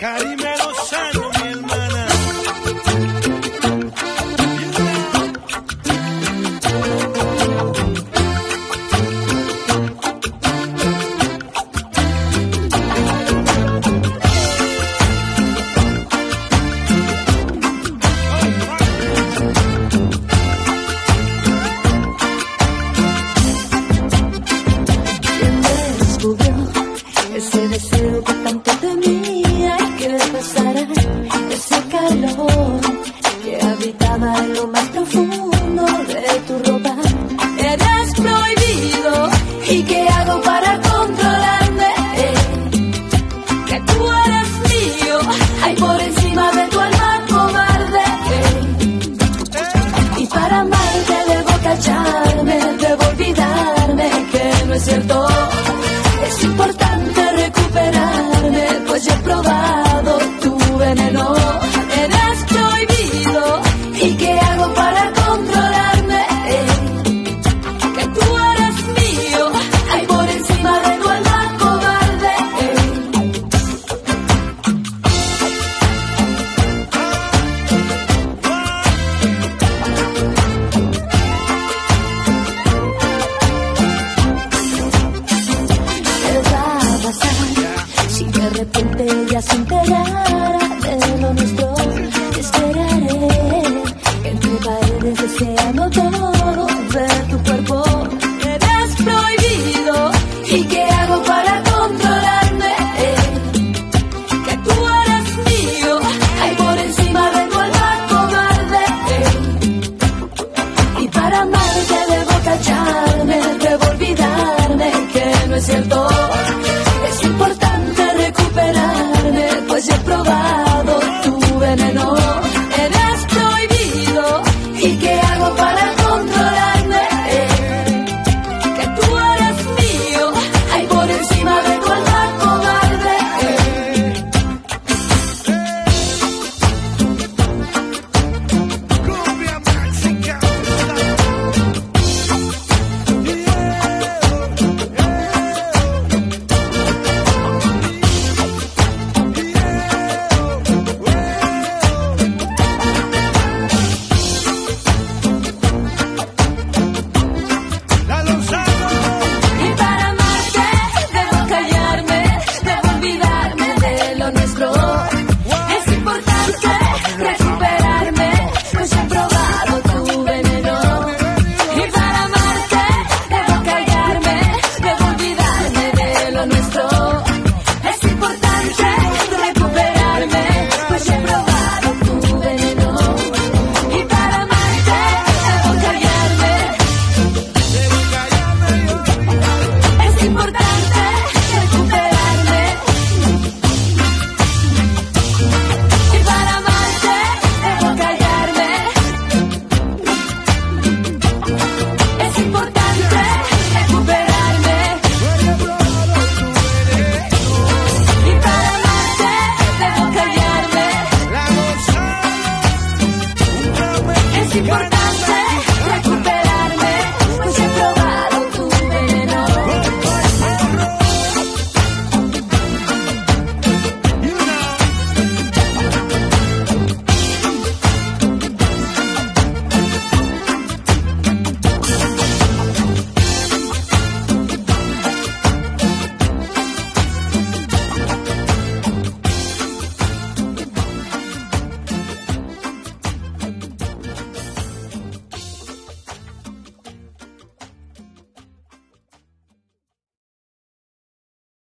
Karime Lozano, que y keep on